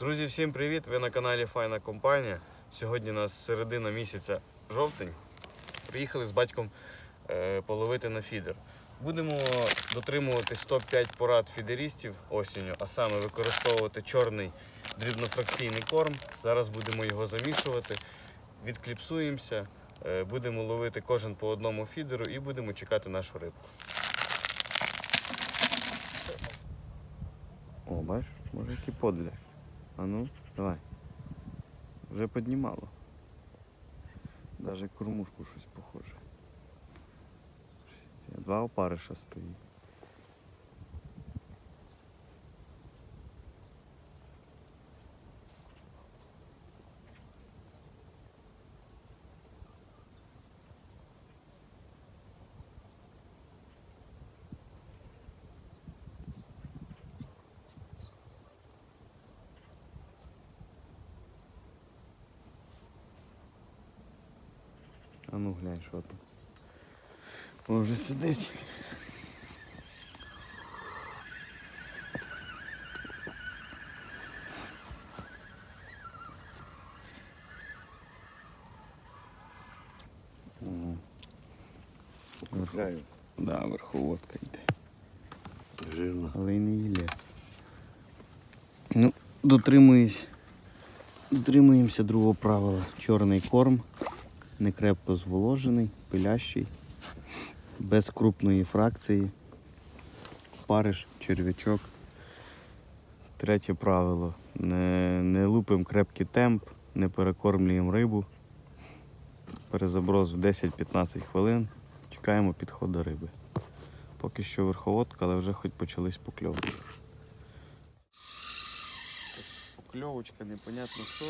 Друзі, всім привіт! Ви на каналі Файна Компанія. Сьогодні у нас середина місяця жовтень. Приїхали з батьком е, половити на фідер. Будемо дотримуватись топ-5 порад фідерістів осінню, а саме використовувати чорний дрібнофракційний корм. Зараз будемо його замішувати, відкліпсуємося, е, будемо ловити кожен по одному фідеру і будемо чекати нашу рибку. О, бачиш, може який подля. А ну, давай. Вже піднімало. Даже кормушку щось похоже. Два опариша стоїть. А ну глянь, що там. О, вже сидить. Купляю. Да, верховодка йде. Жирно. Але й не їлець. Ну, дотримуюсь. Дотримуємося другого правила. Чорний корм, не крепко зволожений, пилящий, без крупної фракції, париш, черв'ячок. Третє правило. Не, не лупимо крепкий темп, не перекормлюємо рибу. Перезаброс в 10-15 хвилин. Чекаємо підходу риби. Поки що верховодка, але вже хоч почались покльовки. Покльовочка, непонятно що.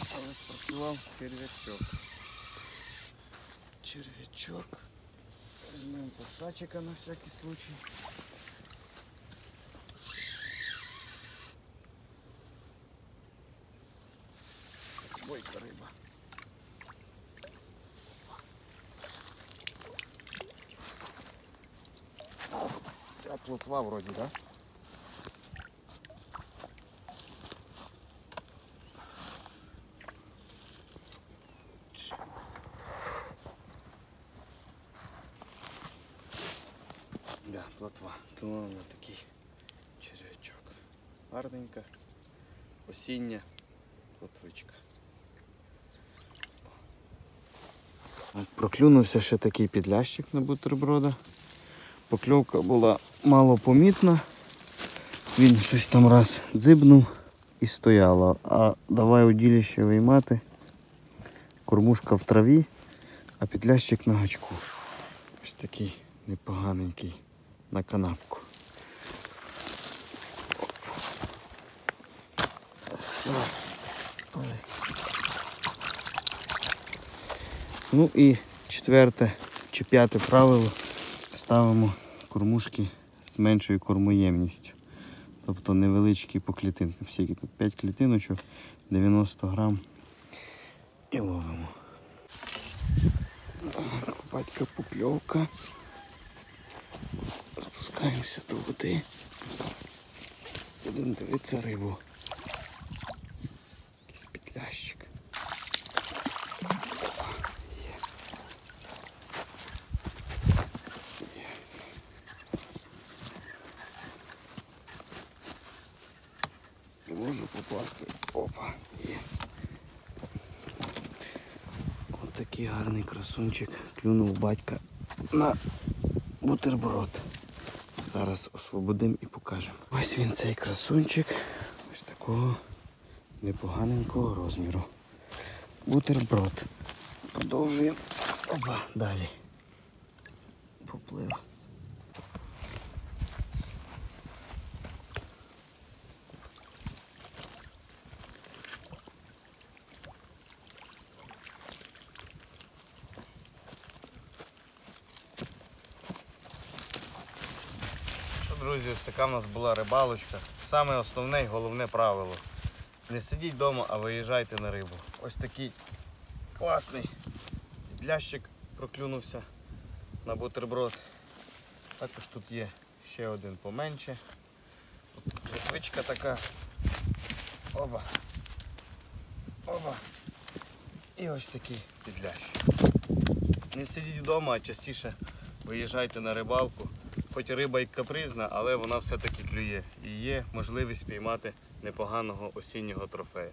Але спрацював черв'ячок. Черв'ячок. Візьмемо посачика на всякий случай. Бойка риба. Ця плотва вроді, да? Да, плотва. Тому на такий черв'ячок. Гарненька, осіння плотвичка. Проклюнувся ще такий підлящик на бутерброда. Покльовка була мало помітна. Він щось там раз дзибнув і стояло. А давай уділіще виймати. Кормушка в траві, а підлящик на гачку. Ось такий непоганенький на канапку. Ну і четверте чи п'яте правило ставимо кормушки з меншою кормоємністю. Тобто невеличкі по клітинкам. Скільки тут 5 клітиночок, 90 грам і ловимо. Так, батька покльовка. Спускаємося до води. Будемо дивитися рибу. Якийсь підлящик. Не можу попасти. Опа, є. Ось такий гарний красунчик клюнув батька на бутерброд. Зараз освободимо і покажемо. Ось він цей красунчик. Ось такого непоганенького розміру. Бутерброд. Продовжуємо. Опа, далі. Поплив. Друзі, ось така в нас була рибалочка. Саме основне і головне правило. Не сидіть вдома, а виїжджайте на рибу. Ось такий класний підлящик проклюнувся на бутерброд. Також тут є ще один поменше. Тут така Оба. Оба. І ось такий підлящ. Не сидіть вдома, а частіше виїжджайте на рибалку. Хоч риба і капризна, але вона все-таки клює. І є можливість піймати непоганого осіннього трофея.